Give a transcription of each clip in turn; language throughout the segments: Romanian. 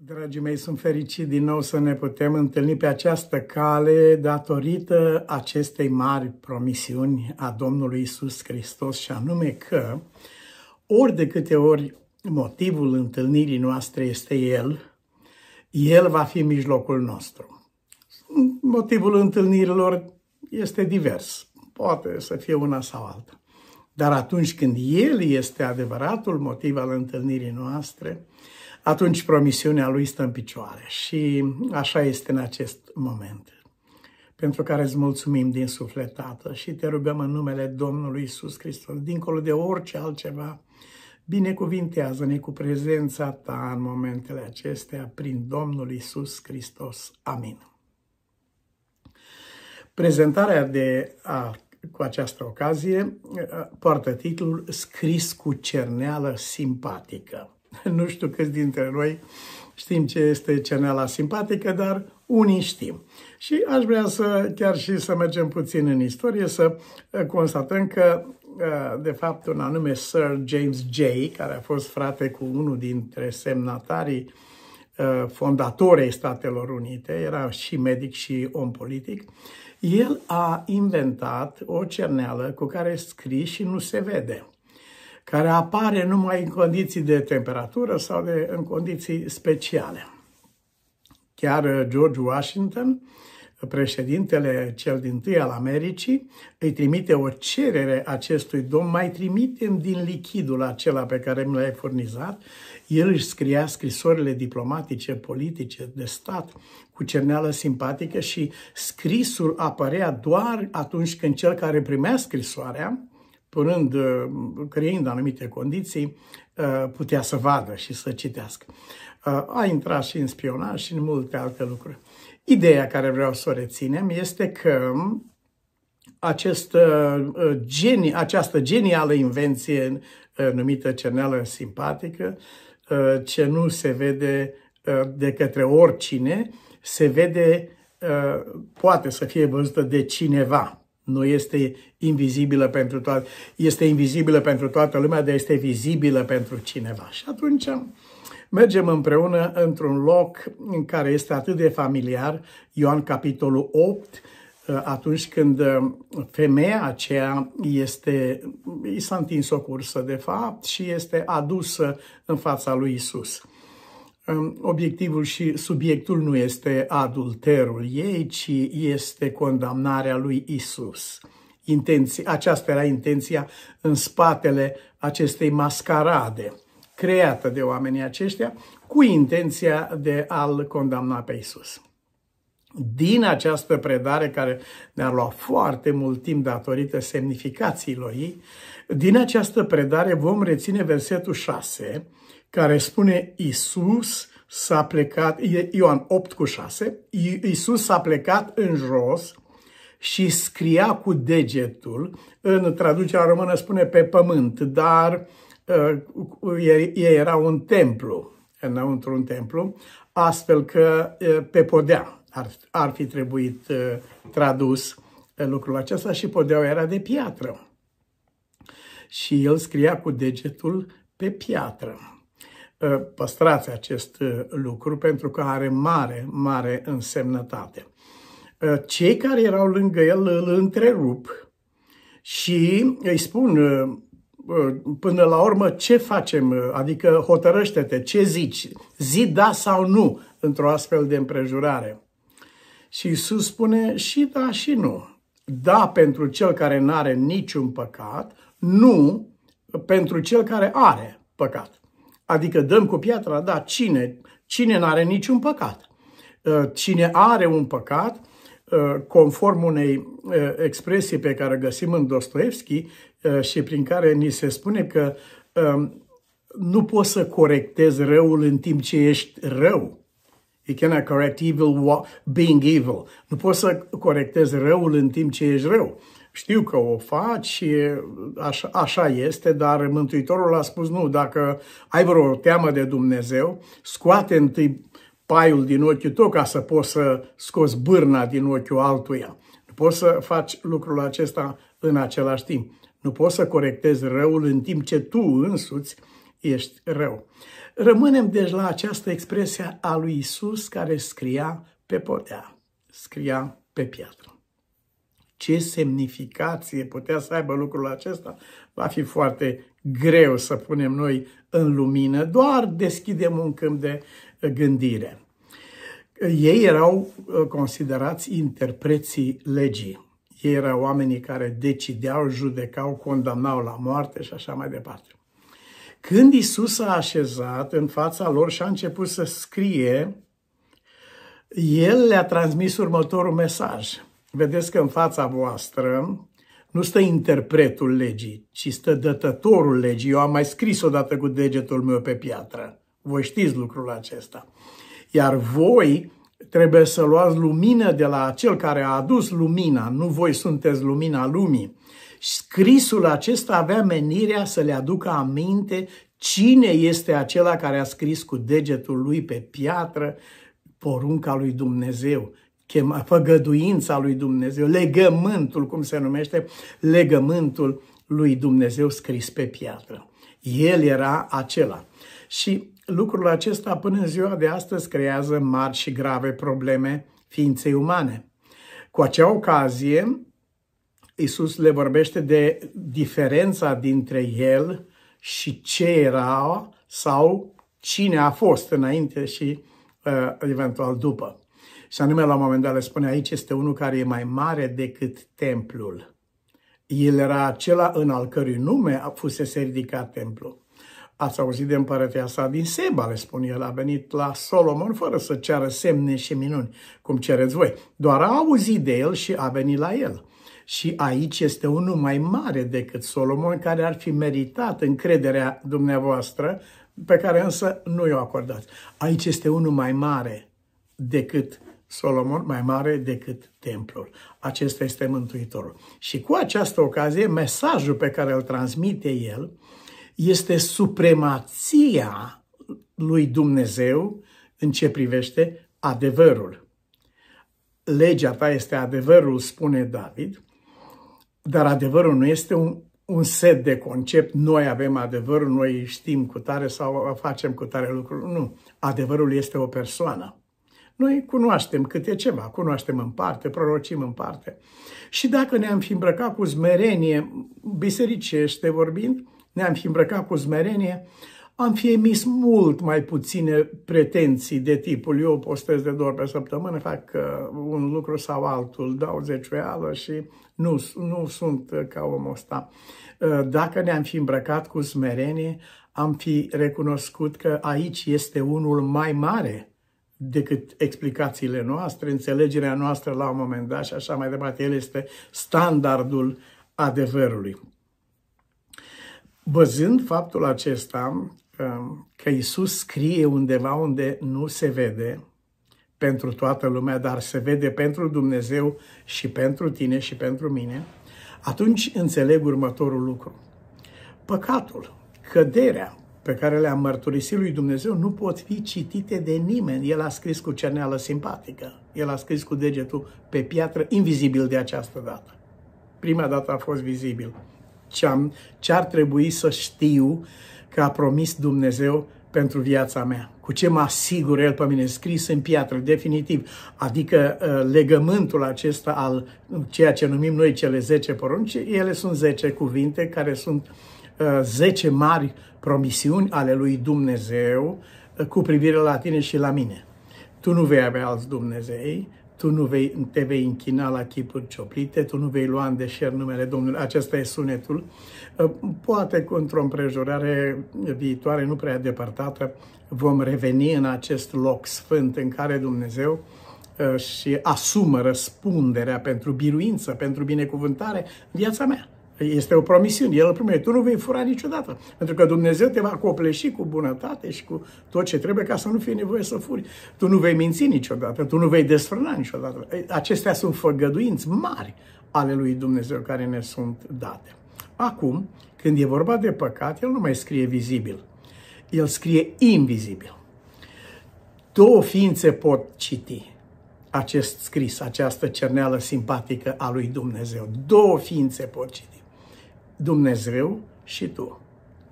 Dragii mei, sunt fericit din nou să ne putem întâlni pe această cale datorită acestei mari promisiuni a Domnului Isus Hristos și anume că ori de câte ori motivul întâlnirii noastre este El, El va fi în mijlocul nostru. Motivul întâlnirilor este divers, poate să fie una sau alta. Dar atunci când El este adevăratul motiv al întâlnirii noastre, atunci promisiunea lui stă în picioare. Și așa este în acest moment. Pentru care îți mulțumim din suflet, Tată, și te rugăm în numele Domnului Isus Hristos, dincolo de orice altceva, binecuvintează-ne cu prezența Ta în momentele acestea, prin Domnul Isus Hristos. Amin. Prezentarea de a, cu această ocazie poartă titlul Scris cu cerneală simpatică. Nu știu câți dintre noi știm ce este ceneala simpatică, dar unii știm. Și aș vrea să chiar și să mergem puțin în istorie, să uh, constatăm că, uh, de fapt, un anume Sir James Jay, care a fost frate cu unul dintre semnatarii uh, fondatorii Statelor Unite, era și medic și om politic, el a inventat o cerneală cu care scrii și nu se vede care apare numai în condiții de temperatură sau de, în condiții speciale. Chiar uh, George Washington, președintele cel din tâi al Americii, îi trimite o cerere acestui domn, mai trimitem din lichidul acela pe care mi l-ai furnizat. El își scria scrisorile diplomatice, politice, de stat, cu cerneală simpatică și scrisul apărea doar atunci când cel care primea scrisoarea punând, uh, creând anumite condiții, uh, putea să vadă și să citească. Uh, a intrat și în spionaj și în multe alte lucruri. Ideea care vreau să o reținem este că acest, geni, această genială invenție numită cerneală simpatică, ce nu se vede de către oricine, se vede, poate să fie văzută de cineva nu este invizibilă pentru toată, este invizibilă pentru toată lumea, dar este vizibilă pentru cineva. Și atunci mergem împreună într-un loc în care este atât de familiar, Ioan capitolul 8, atunci când femeia aceea este, i s-a întins o cursă de fapt și este adusă în fața lui Isus obiectivul și subiectul nu este adulterul ei, ci este condamnarea lui Isus. Intenția, aceasta era intenția în spatele acestei mascarade creată de oamenii aceștia cu intenția de a-l condamna pe Isus. Din această predare, care ne-a luat foarte mult timp datorită semnificațiilor ei, din această predare vom reține versetul 6, care spune Isus s-a plecat, Ioan 8 cu 6, Isus s-a plecat în jos și scria cu degetul, în traducerea română spune pe pământ, dar uh, ei era un templu, înăuntru un templu, astfel că uh, pe podea ar, ar fi trebuit uh, tradus lucrul acesta și podeaua era de piatră. Și el scria cu degetul pe piatră. Ă, păstrați acest ă, lucru pentru că are mare, mare însemnătate. Ă, cei care erau lângă el îl întrerup și îi spun până la urmă ce facem, adică hotărăște-te, ce zici, zi da sau nu într-o astfel de împrejurare. Și Iisus spune și da și nu. Da pentru cel care nu are niciun păcat, nu pentru cel care are păcat. Adică dăm cu piatra, da, cine? Cine n-are niciun păcat? Uh, cine are un păcat, uh, conform unei uh, expresii pe care o găsim în Dostoevski și prin care ni se spune că um, nu poți să corectezi răul în timp ce ești rău. You cannot correct evil being evil. Nu poți să corectezi răul în timp ce ești rău. Știu că o faci și așa, așa este, dar Mântuitorul a spus nu, dacă ai vreo teamă de Dumnezeu, scoate întâi paiul din ochiul tău ca să poți să scoți bârna din ochiul altuia. Nu poți să faci lucrul acesta în același timp. Nu poți să corectezi răul în timp ce tu însuți ești rău. Rămânem deci la această expresie a lui Isus care scria pe podea, scria pe piatră. Ce semnificație putea să aibă lucrul acesta? Va fi foarte greu să punem noi în lumină, doar deschidem un câmp de gândire. Ei erau uh, considerați interpreții legii. Ei erau oamenii care decideau, judecau, condamnau la moarte și așa mai departe. Când Isus s-a așezat în fața lor și a început să scrie, el le-a transmis următorul mesaj. Vedeți că în fața voastră nu stă interpretul legii, ci stă dătătorul legii. Eu am mai scris odată cu degetul meu pe piatră. Voi știți lucrul acesta. Iar voi trebuie să luați lumină de la cel care a adus lumina. Nu voi sunteți lumina lumii. Scrisul acesta avea menirea să le aducă aminte cine este acela care a scris cu degetul lui pe piatră porunca lui Dumnezeu, chema, făgăduința lui Dumnezeu, legământul, cum se numește, legământul lui Dumnezeu scris pe piatră. El era acela. Și lucrul acesta până în ziua de astăzi creează mari și grave probleme ființei umane. Cu acea ocazie, Isus le vorbește de diferența dintre el și ce era sau cine a fost înainte și uh, eventual după. Și anume, la un moment dat le spune, aici este unul care e mai mare decât templul. El era acela în al cărui nume a fusese ridicat templul. Ați auzit de împărăția sa din Seba, le spune el, a venit la Solomon fără să ceară semne și minuni, cum cereți voi. Doar a auzit de el și a venit la el. Și aici este unul mai mare decât Solomon, care ar fi meritat încrederea dumneavoastră, pe care însă nu i-o acordați. Aici este unul mai mare decât Solomon, mai mare decât templul. Acesta este Mântuitorul. Și cu această ocazie, mesajul pe care îl transmite el este supremația lui Dumnezeu în ce privește adevărul. Legea ta este adevărul, spune David, dar adevărul nu este un, un set de concept, noi avem adevărul, noi știm cu tare sau facem cu tare lucruri. Nu. Adevărul este o persoană. Noi cunoaștem câte ceva, cunoaștem în parte, prorocim în parte. Și dacă ne-am fi îmbrăcat cu smerenie, bisericește vorbind, ne-am fi îmbrăcat cu smerenie, am fi emis mult mai puține pretenții de tipul eu postez de două ori pe săptămână, fac uh, un lucru sau altul, dau zeciuială și nu, nu sunt uh, ca omul ăsta. Uh, dacă ne-am fi îmbrăcat cu smerenie, am fi recunoscut că aici este unul mai mare decât explicațiile noastre, înțelegerea noastră la un moment dat și așa mai departe. El este standardul adevărului. Văzând faptul acesta, um, că Isus scrie undeva unde nu se vede pentru toată lumea, dar se vede pentru Dumnezeu și pentru tine și pentru mine, atunci înțeleg următorul lucru. Păcatul, căderea pe care le-am mărturisit lui Dumnezeu nu pot fi citite de nimeni. El a scris cu cerneală simpatică. El a scris cu degetul pe piatră, invizibil de această dată. Prima dată a fost vizibil ce, ce ar trebui să știu că a promis Dumnezeu pentru viața mea. Cu ce mă asigur El pe mine, scris în piatră, definitiv. Adică uh, legământul acesta al ceea ce numim noi cele 10 porunci, ele sunt 10 cuvinte care sunt 10 uh, mari promisiuni ale lui Dumnezeu uh, cu privire la tine și la mine. Tu nu vei avea alți Dumnezei, tu nu vei, te vei închina la chipuri cioplite, tu nu vei lua în deșert numele Domnului. Acesta e sunetul. Uh, poate cu într-o împrejurare viitoare, nu prea depărtată, vom reveni în acest loc sfânt în care Dumnezeu uh, și asumă răspunderea pentru biruință, pentru binecuvântare în viața mea. Este o promisiune, El îl primește. Tu nu vei fura niciodată, pentru că Dumnezeu te va copleși cu bunătate și cu tot ce trebuie ca să nu fie nevoie să furi. Tu nu vei minți niciodată, tu nu vei desfrâna niciodată. Acestea sunt făgăduinți mari ale lui Dumnezeu care ne sunt date. Acum, când e vorba de păcat, El nu mai scrie vizibil. El scrie invizibil. Două ființe pot citi acest scris, această cerneală simpatică a lui Dumnezeu. Două ființe pot citi. Dumnezeu și tu.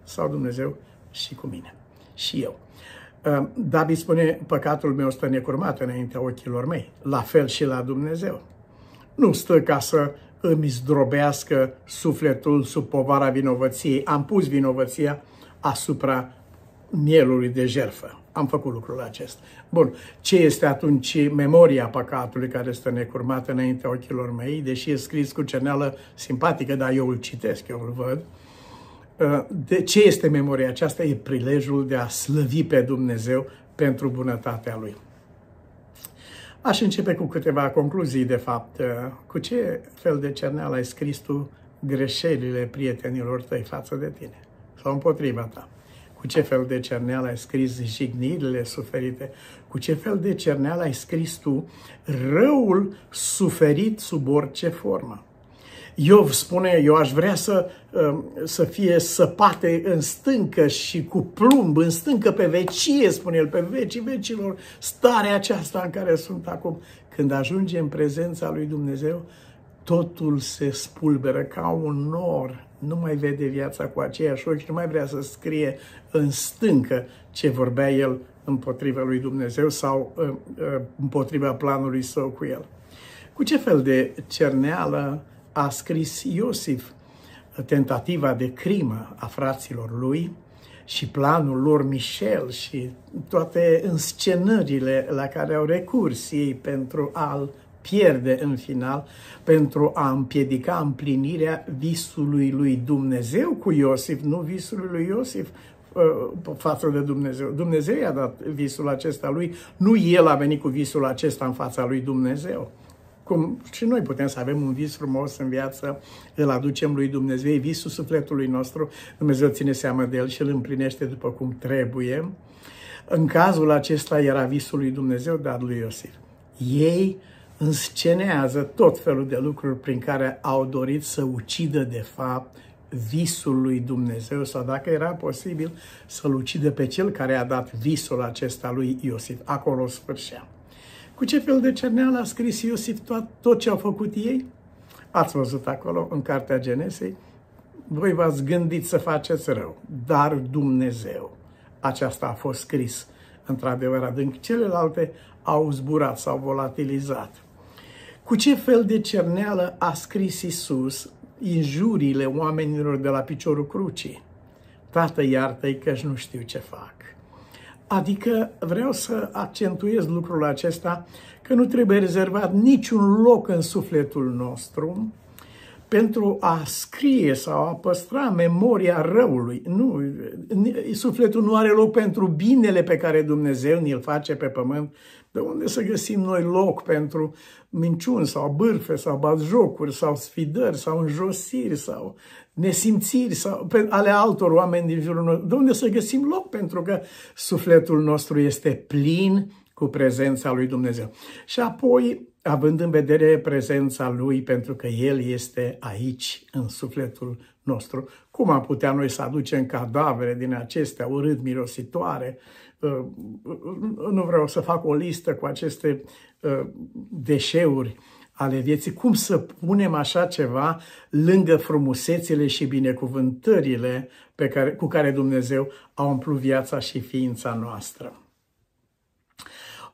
Sau Dumnezeu și cu mine. Și eu. Uh, David spune, păcatul meu stă necurmat înaintea ochilor mei, la fel și la Dumnezeu. Nu stă ca să îmi zdrobească sufletul sub povara vinovăției. Am pus vinovăția asupra mielului de jerfă. Am făcut lucrul acesta. Bun, ce este atunci memoria păcatului care stă necurmată înaintea ochilor mei, deși e scris cu cerneală simpatică, dar eu îl citesc, eu îl văd. Uh, de ce este memoria aceasta? E prilejul de a slăvi pe Dumnezeu pentru bunătatea Lui. Aș începe cu câteva concluzii, de fapt. Uh, cu ce fel de cerneală ai scris tu greșelile prietenilor tăi față de tine sau împotriva ta? Cu ce fel de cerneală ai scris jignirile suferite? Cu ce fel de cerneală ai scris tu răul suferit sub orice formă? Iov spune, eu aș vrea să, um, să fie săpate în stâncă și cu plumb în stâncă pe vecie, spune el, pe vecii vecilor, starea aceasta în care sunt acum. Când ajunge în prezența lui Dumnezeu, totul se spulberă ca un nor, nu mai vede viața cu aceiași ochi și nu mai vrea să scrie în stâncă ce vorbea el împotriva lui Dumnezeu sau uh, uh, împotriva planului său cu el. Cu ce fel de cerneală a scris Iosif tentativa de crimă a fraților lui și planul lor Michel și toate înscenările la care au recurs ei pentru a-l pierde în final, pentru a împiedica împlinirea visului lui Dumnezeu cu Iosif, nu visului lui Iosif uh, față de Dumnezeu. Dumnezeu i-a dat visul acesta lui, nu el a venit cu visul acesta în fața lui Dumnezeu. Cum și noi putem să avem un vis frumos în viață, îl aducem lui Dumnezeu, e visul sufletului nostru, Dumnezeu ține seama de el și îl împlinește după cum trebuie. În cazul acesta era visul lui Dumnezeu, dar lui Iosif. Ei înscenează tot felul de lucruri prin care au dorit să ucidă de fapt visul lui Dumnezeu sau dacă era posibil să-l ucidă pe cel care a dat visul acesta lui Iosif. Acolo sfârșea. Cu ce fel de cerneală a scris Iosif tot, tot ce au făcut ei? Ați văzut acolo în Cartea Genesei? Voi v-ați gândit să faceți rău, dar Dumnezeu. Aceasta a fost scris într-adevăr adânc. Celelalte au zburat, s-au volatilizat. Cu ce fel de cerneală a scris Isus injuriile oamenilor de la piciorul crucii? Tată, iartă-i că nu știu ce fac. Adică vreau să accentuez lucrul acesta că nu trebuie rezervat niciun loc în sufletul nostru pentru a scrie sau a păstra memoria răului. Nu, sufletul nu are loc pentru binele pe care Dumnezeu ni-l face pe pământ. De unde să găsim noi loc pentru minciuni sau bârfe sau batjocuri sau sfidări sau înjosiri sau nesimțiri sau ale altor oameni din jurul nostru. De unde să găsim loc? Pentru că sufletul nostru este plin cu prezența lui Dumnezeu. Și apoi, având în vedere prezența lui, pentru că el este aici, în sufletul nostru, cum am putea noi să aducem cadavere din acestea urât mirositoare? Uh, nu vreau să fac o listă cu aceste uh, deșeuri ale vieții, cum să punem așa ceva lângă frumusețile și binecuvântările pe care, cu care Dumnezeu a umplut viața și ființa noastră.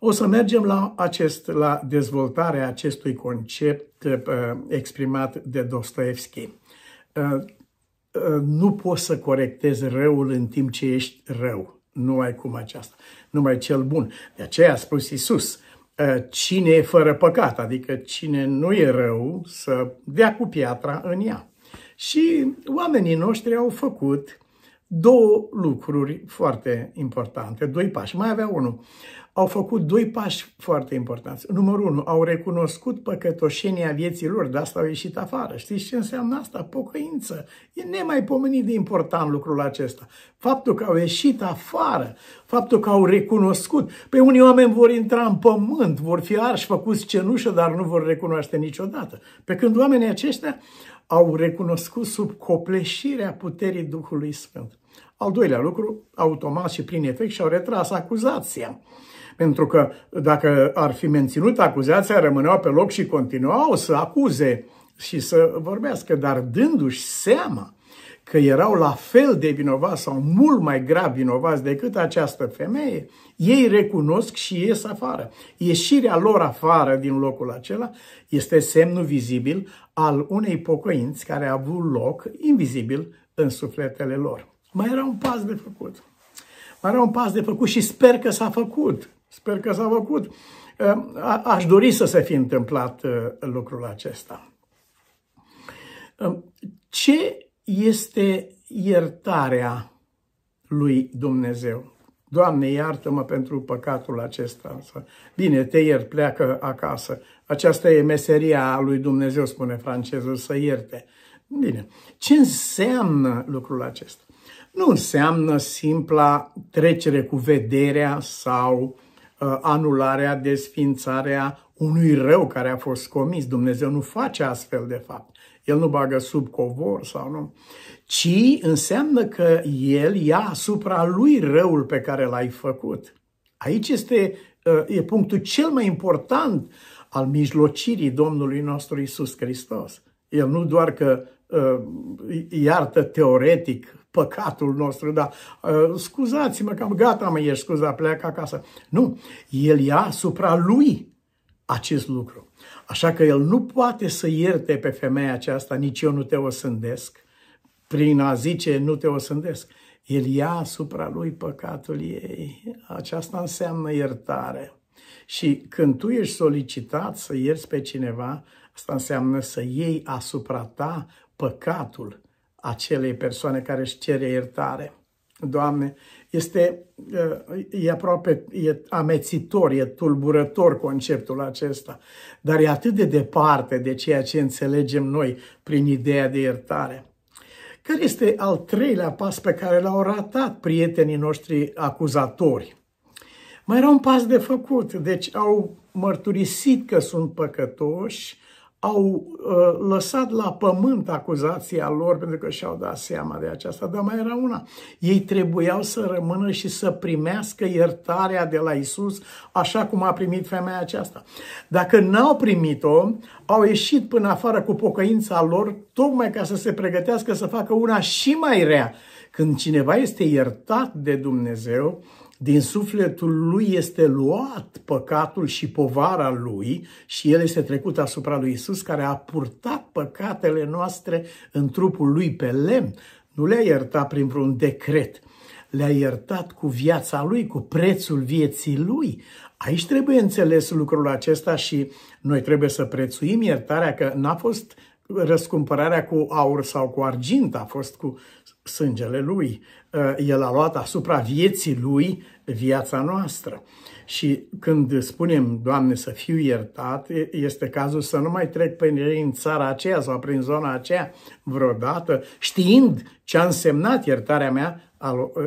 O să mergem la, acest, la dezvoltarea acestui concept uh, exprimat de Dostoevski. Uh, uh, nu poți să corectezi răul în timp ce ești rău. Nu ai cum aceasta. Numai cel bun. De aceea a spus Isus, uh, cine e fără păcat, adică cine nu e rău, să dea cu piatra în ea. Și oamenii noștri au făcut două lucruri foarte importante, doi pași. Mai avea unul au făcut doi pași foarte importanți. Numărul unu, au recunoscut păcătoșenia vieții lor, de asta au ieșit afară. Știți ce înseamnă asta? Pocăință. E nemaipomenit de important lucrul acesta. Faptul că au ieșit afară, faptul că au recunoscut. Pe unii oameni vor intra în pământ, vor fi arși făcuți cenușă, dar nu vor recunoaște niciodată. Pe când oamenii aceștia au recunoscut sub copleșirea puterii Duhului Sfânt. Al doilea lucru, automat și prin efect, și-au retras acuzația. Pentru că dacă ar fi menținut acuzația, rămâneau pe loc și continuau să acuze și să vorbească, dar dându-și seama că erau la fel de vinovați sau mult mai grav vinovați decât această femeie, ei recunosc și ies afară. Ieșirea lor afară din locul acela este semnul vizibil al unei pocăinți care a avut loc invizibil în sufletele lor. Mai era un pas de făcut. Mai era un pas de făcut și sper că s-a făcut. Sper că s-a făcut. Aș dori să se fi întâmplat uh, lucrul acesta. Ce este iertarea lui Dumnezeu? Doamne, iartă-mă pentru păcatul acesta. Bine, te iert, pleacă acasă. Aceasta e meseria lui Dumnezeu, spune francezul, să ierte. Bine, ce înseamnă lucrul acesta? Nu înseamnă simpla trecere cu vederea sau uh, anularea, desfințarea unui rău care a fost comis. Dumnezeu nu face astfel de fapt. El nu bagă sub covor sau nu, ci înseamnă că El ia asupra lui răul pe care l-ai făcut. Aici este uh, e punctul cel mai important al mijlocirii Domnului nostru Isus Hristos. El nu doar că uh, iartă teoretic păcatul nostru, dar uh, scuzați-mă că am gata, mă ești scuza, pleacă acasă. Nu, el ia asupra lui acest lucru. Așa că el nu poate să ierte pe femeia aceasta, nici eu nu te osândesc, prin a zice nu te osândesc. El ia asupra lui păcatul ei. Aceasta înseamnă iertare. Și când tu ești solicitat să ierți pe cineva, asta înseamnă să iei asupra ta păcatul acelei persoane care își cere iertare. Doamne, este e aproape e amețitor, e tulburător conceptul acesta, dar e atât de departe de ceea ce înțelegem noi prin ideea de iertare. Care este al treilea pas pe care l-au ratat prietenii noștri acuzatori? Mai era un pas de făcut, deci au mărturisit că sunt păcătoși, au uh, lăsat la pământ acuzația lor pentru că și-au dat seama de aceasta, dar mai era una. Ei trebuiau să rămână și să primească iertarea de la Isus, așa cum a primit femeia aceasta. Dacă n-au primit-o, au ieșit până afară cu pocăința lor, tocmai ca să se pregătească să facă una și mai rea. Când cineva este iertat de Dumnezeu, din sufletul lui este luat păcatul și povara lui și el este trecut asupra lui Isus care a purtat păcatele noastre în trupul lui pe lemn. Nu le-a iertat prin vreun decret, le-a iertat cu viața lui, cu prețul vieții lui. Aici trebuie înțeles lucrul acesta și noi trebuie să prețuim iertarea că n-a fost răscumpărarea cu aur sau cu argint, a fost cu sângele lui. Uh, el a luat asupra vieții lui viața noastră. Și când spunem, Doamne, să fiu iertat, este cazul să nu mai trec prin țara aceea sau prin zona aceea vreodată, știind ce a însemnat iertarea mea,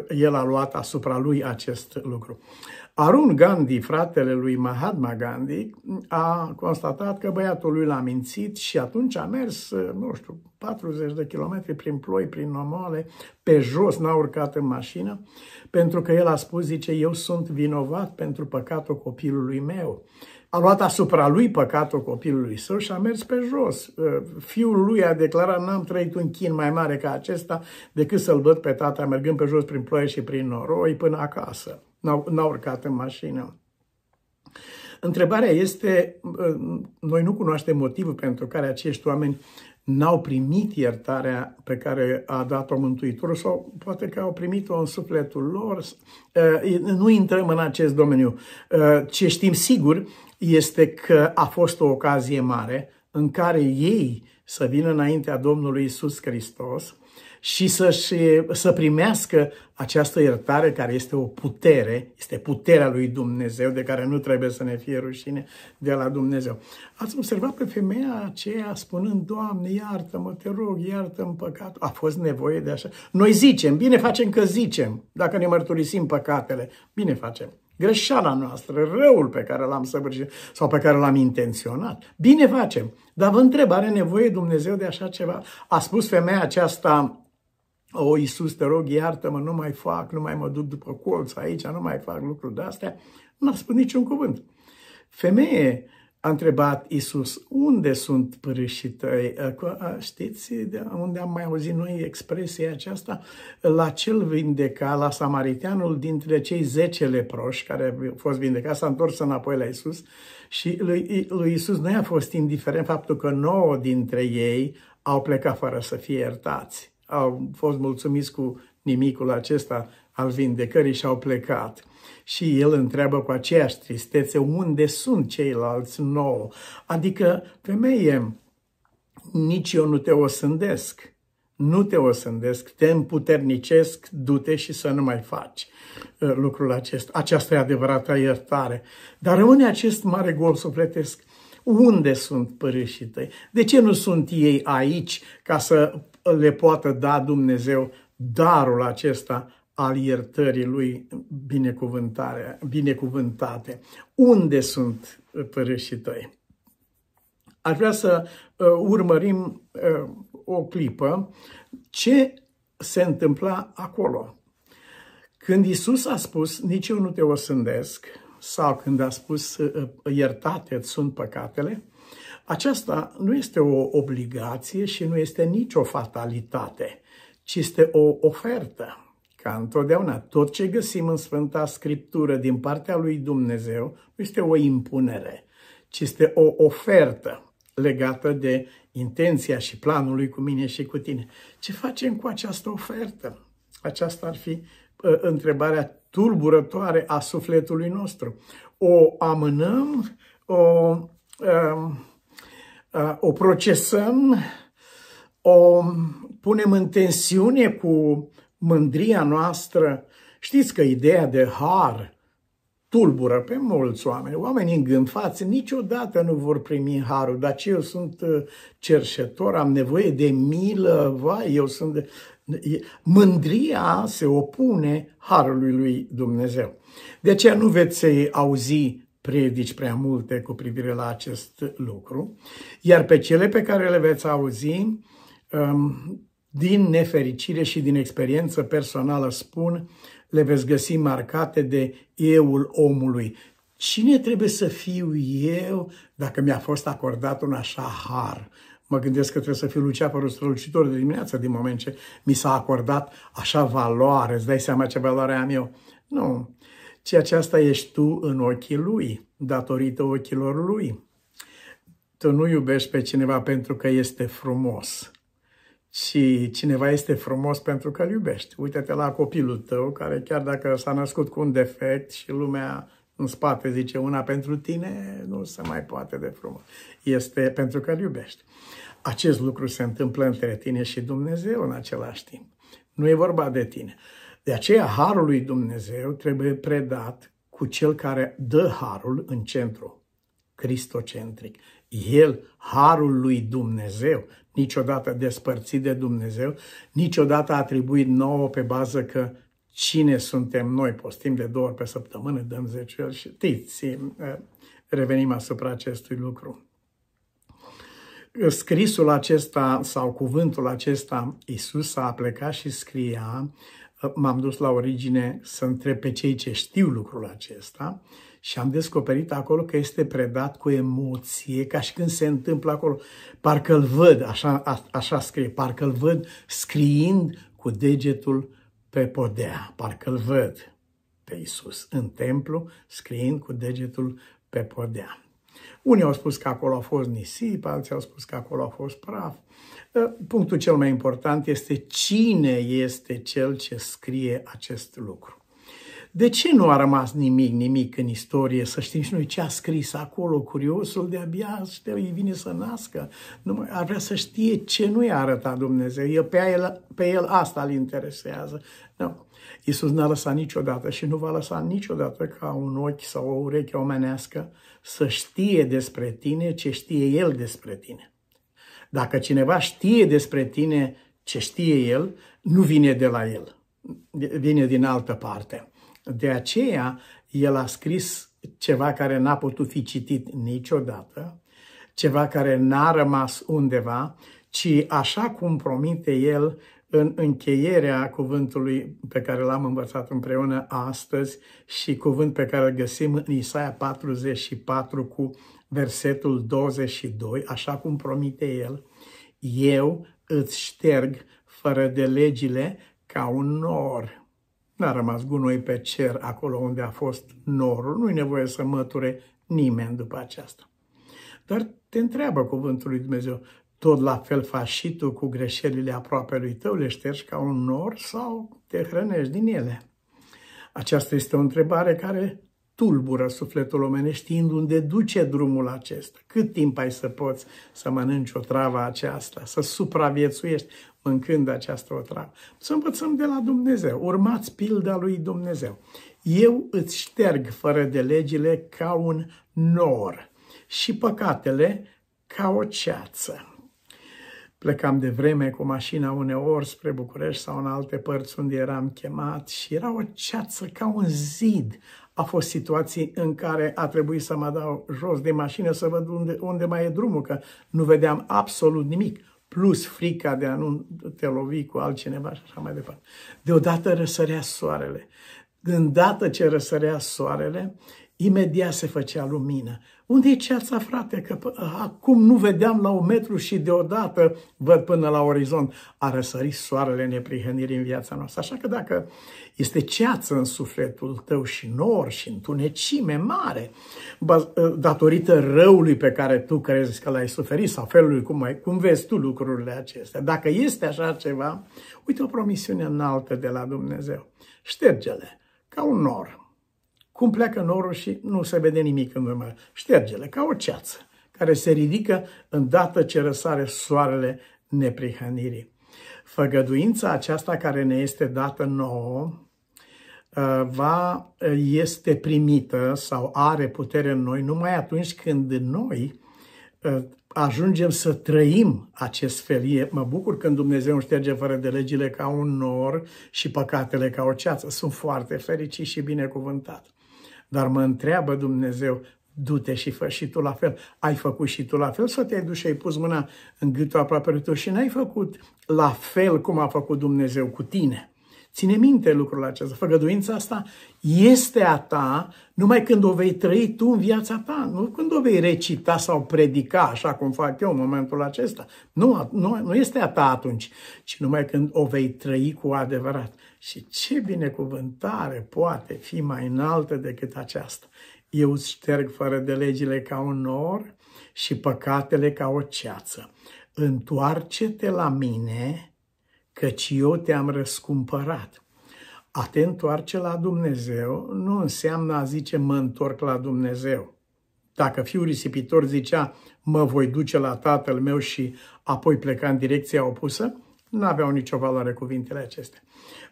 el a luat asupra lui acest lucru. Arun Gandhi, fratele lui Mahatma Gandhi, a constatat că băiatul lui l-a mințit și atunci a mers, nu știu, 40 de kilometri prin ploi, prin nomoale, pe jos, n-a urcat în mașină, pentru că el a spus, zice, eu sunt vinovat pentru păcatul copilului meu. A luat asupra lui păcatul copilului său și a mers pe jos. Fiul lui a declarat, n-am trăit un chin mai mare ca acesta decât să-l văd pe tata mergând pe jos prin ploaie și prin noroi până acasă n-au urcat în mașină. Întrebarea este, noi nu cunoaștem motivul pentru care acești oameni n-au primit iertarea pe care a dat-o Mântuitorul sau poate că au primit-o în sufletul lor. Nu intrăm în acest domeniu. Ce știm sigur este că a fost o ocazie mare în care ei să vină înaintea Domnului Isus Hristos și să, să primească această iertare care este o putere, este puterea lui Dumnezeu, de care nu trebuie să ne fie rușine de la Dumnezeu. Ați observat pe femeia aceea spunând, Doamne, iartă-mă, te rog, iartă-mi păcatul. A fost nevoie de așa. Noi zicem, bine facem că zicem, dacă ne mărturisim păcatele, bine facem. Greșeala noastră, răul pe care l-am săvârșit sau pe care l-am intenționat. Bine facem. Dar vă întreb, are nevoie Dumnezeu de așa ceva? A spus femeia aceasta o, Iisus, te rog, iartă-mă, nu mai fac, nu mai mă duc după colț aici, nu mai fac lucruri de-astea. Nu a spus niciun cuvânt. Femeie, a întrebat Isus, unde sunt părâșii tăi? Știți de unde am mai auzit noi expresia aceasta? La cel vindecat, la samariteanul dintre cei zece leproși care au fost vindecați, s-a întors înapoi la Isus și lui, lui Isus nu i-a fost indiferent faptul că nouă dintre ei au plecat fără să fie iertați. Au fost mulțumiți cu nimicul acesta al vindecării și au plecat. Și el întreabă cu aceeași tristețe unde sunt ceilalți nouă. Adică, femeie, nici eu nu te osândesc. Nu te osândesc, te împuternicesc, du-te și să nu mai faci uh, lucrul acesta. Aceasta e adevărata iertare. Dar rămâne acest mare gol sufletesc. Unde sunt părâșii tăi? De ce nu sunt ei aici ca să le poată da Dumnezeu darul acesta al iertării lui binecuvântare, binecuvântate. Unde sunt părâșii tăi? Aș vrea să uh, urmărim uh, o clipă ce se întâmpla acolo. Când Isus a spus, nici eu nu te osândesc, sau când a spus, uh, iertate sunt păcatele, aceasta nu este o obligație și nu este nicio fatalitate, ci este o ofertă ca întotdeauna, tot ce găsim în Sfânta Scriptură din partea lui Dumnezeu nu este o impunere, ci este o ofertă legată de intenția și planul lui cu mine și cu tine. Ce facem cu această ofertă? Aceasta ar fi uh, întrebarea tulburătoare a sufletului nostru. O amânăm, o, uh, uh, o procesăm, o punem în tensiune cu mândria noastră. Știți că ideea de har tulbură pe mulți oameni. Oamenii îngânfați niciodată nu vor primi harul, dar ce eu sunt uh, cerșetor, am nevoie de milă, vai, eu sunt... De... Mândria se opune harului lui Dumnezeu. De aceea nu veți auzi predici prea multe cu privire la acest lucru, iar pe cele pe care le veți auzi, um, din nefericire și din experiență personală spun, le veți găsi marcate de euul omului. Cine trebuie să fiu eu dacă mi-a fost acordat un așa har? Mă gândesc că trebuie să fiu luceapărul strălucitor de dimineață din moment ce mi s-a acordat așa valoare. Îți dai seama ce valoare am eu? Nu. Ci aceasta ești tu în ochii lui, datorită ochilor lui. Tu nu iubești pe cineva pentru că este frumos și cineva este frumos pentru că îl iubești. Uite-te la copilul tău, care chiar dacă s-a născut cu un defect și lumea în spate zice una pentru tine, nu se mai poate de frumos. Este pentru că îl iubești. Acest lucru se întâmplă între tine și Dumnezeu în același timp. Nu e vorba de tine. De aceea, harul lui Dumnezeu trebuie predat cu cel care dă harul în centru, cristocentric. El, harul lui Dumnezeu, niciodată despărțit de Dumnezeu, niciodată atribuit nouă pe bază că cine suntem noi, postim de două ori pe săptămână, dăm 10 ori și știți, eh, revenim asupra acestui lucru. Scrisul acesta sau cuvântul acesta, Isus a plecat și scria, m-am dus la origine să întreb pe cei ce știu lucrul acesta și am descoperit acolo că este predat cu emoție, ca și când se întâmplă acolo. Parcă-l văd, așa, a, așa scrie, parcă-l văd scriind cu degetul pe podea, parcă-l văd pe Isus în templu, scriind cu degetul pe podea. Unii au spus că acolo a fost nisip, alții au spus că acolo a fost praf. Ă, punctul cel mai important este cine este cel ce scrie acest lucru. De ce nu a rămas nimic, nimic în istorie? Să știm și noi ce a scris acolo. Curiosul de-abia îi vine să nască. Nu, ar vrea să știe ce nu i-a arătat Dumnezeu. El, pe, el, pe el asta îl interesează. Nu. Iisus n-a lăsat niciodată și nu va lăsa niciodată ca un ochi sau o ureche omenească să știe despre tine ce știe El despre tine. Dacă cineva știe despre tine ce știe El, nu vine de la El, vine din altă parte. De aceea, el a scris ceva care n-a putut fi citit niciodată, ceva care n-a rămas undeva, ci așa cum promite el în încheierea cuvântului pe care l-am învățat împreună astăzi și cuvânt pe care îl găsim în Isaia 44 cu versetul 22, așa cum promite el, eu îți șterg fără de legile ca un nor. N-a rămas gunoi pe cer acolo unde a fost norul, nu-i nevoie să măture nimeni după aceasta. Dar te întreabă cuvântul lui Dumnezeu, tot la fel faci și tu cu greșelile aproape lui tău, le ștergi ca un nor sau te hrănești din ele? Aceasta este o întrebare care tulbură sufletul omenesc știind unde duce drumul acesta. Cât timp ai să poți să mănânci o travă aceasta, să supraviețuiești mâncând această o travă. Să învățăm de la Dumnezeu, urmați pilda lui Dumnezeu. Eu îți șterg fără de legile ca un nor și păcatele ca o ceață. Plecam de vreme cu mașina uneori spre București sau în alte părți unde eram chemat și era o ceață ca un zid. A fost situații în care a trebuit să mă dau jos de mașină să văd unde, unde mai e drumul, că nu vedeam absolut nimic plus frica de a nu te lovi cu altcineva și așa mai departe. Deodată răsărea soarele. Îndată ce răsărea soarele, imediat se făcea lumină. Unde e ceața, frate? Că acum nu vedeam la un metru și deodată văd până la orizont. A răsărit soarele neprihănirii în viața noastră. Așa că dacă este ceață în sufletul tău și nor și întunecime mare, datorită răului pe care tu crezi că l-ai suferit sau felului cum, ai, cum vezi tu lucrurile acestea, dacă este așa ceva, uite o promisiune înaltă de la Dumnezeu. Șterge-le ca un nor cum pleacă norul și nu se vede nimic în urmă. Ștergele, ca o ceață, care se ridică îndată ce răsare soarele neprihănirii. Făgăduința aceasta care ne este dată nouă, uh, va, este primită sau are putere în noi numai atunci când noi uh, ajungem să trăim acest felie. Mă bucur când Dumnezeu îmi șterge fără de legile ca un nor și păcatele ca o ceață. Sunt foarte fericit și binecuvântat. Dar mă întreabă Dumnezeu, du-te și fă și tu la fel. Ai făcut și tu la fel sau te-ai dus și ai pus mâna în gâtul aproape tău și n-ai făcut la fel cum a făcut Dumnezeu cu tine. Ține minte lucrul acesta. Făgăduința asta este a ta numai când o vei trăi tu în viața ta, nu când o vei recita sau predica, așa cum fac eu în momentul acesta. Nu, nu, nu este a ta atunci, ci numai când o vei trăi cu adevărat. Și ce binecuvântare poate fi mai înaltă decât aceasta? Eu îți șterg fără de legile ca un nor și păcatele ca o ceață. Întoarce-te la mine, căci eu te-am răscumpărat. A te întoarce la Dumnezeu nu înseamnă a zice mă întorc la Dumnezeu. Dacă fiul risipitor zicea mă voi duce la tatăl meu și apoi pleca în direcția opusă, nu aveau nicio valoare cuvintele acestea.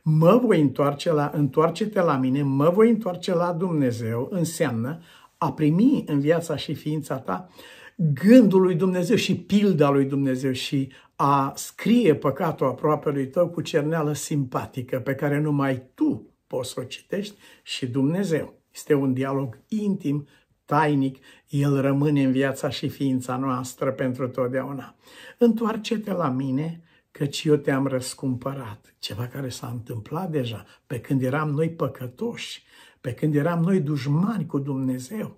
Mă voi întoarce la, întoarce-te la mine, mă voi întoarce la Dumnezeu, înseamnă a primi în viața și ființa ta gândul lui Dumnezeu și pilda lui Dumnezeu și a scrie păcatul aproape lui tău cu cerneală simpatică pe care numai tu poți să o citești și Dumnezeu. Este un dialog intim, tainic, el rămâne în viața și ființa noastră pentru totdeauna. Întoarce-te la mine, căci eu te-am răscumpărat. Ceva care s-a întâmplat deja, pe când eram noi păcătoși, pe când eram noi dușmani cu Dumnezeu.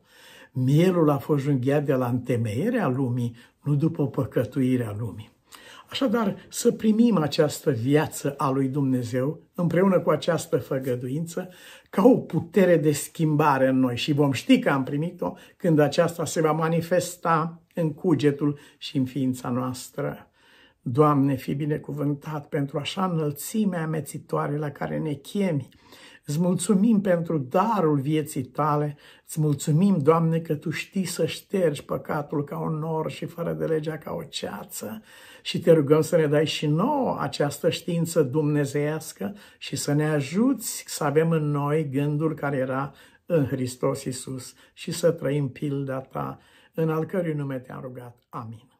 Mielul a fost junghiat de la întemeierea lumii, nu după păcătuirea lumii. Așadar, să primim această viață a lui Dumnezeu împreună cu această făgăduință ca o putere de schimbare în noi și vom ști că am primit-o când aceasta se va manifesta în cugetul și în ființa noastră. Doamne, fi binecuvântat pentru așa înălțimea amețitoare la care ne chemi. Îți mulțumim pentru darul vieții tale. Îți mulțumim, Doamne, că Tu știi să ștergi păcatul ca un nor și fără de legea ca o ceață. Și te rugăm să ne dai și nouă această știință dumnezeiască și să ne ajuți să avem în noi gândul care era în Hristos Iisus și să trăim pilda Ta, în al cărui nume te-am rugat. Amin.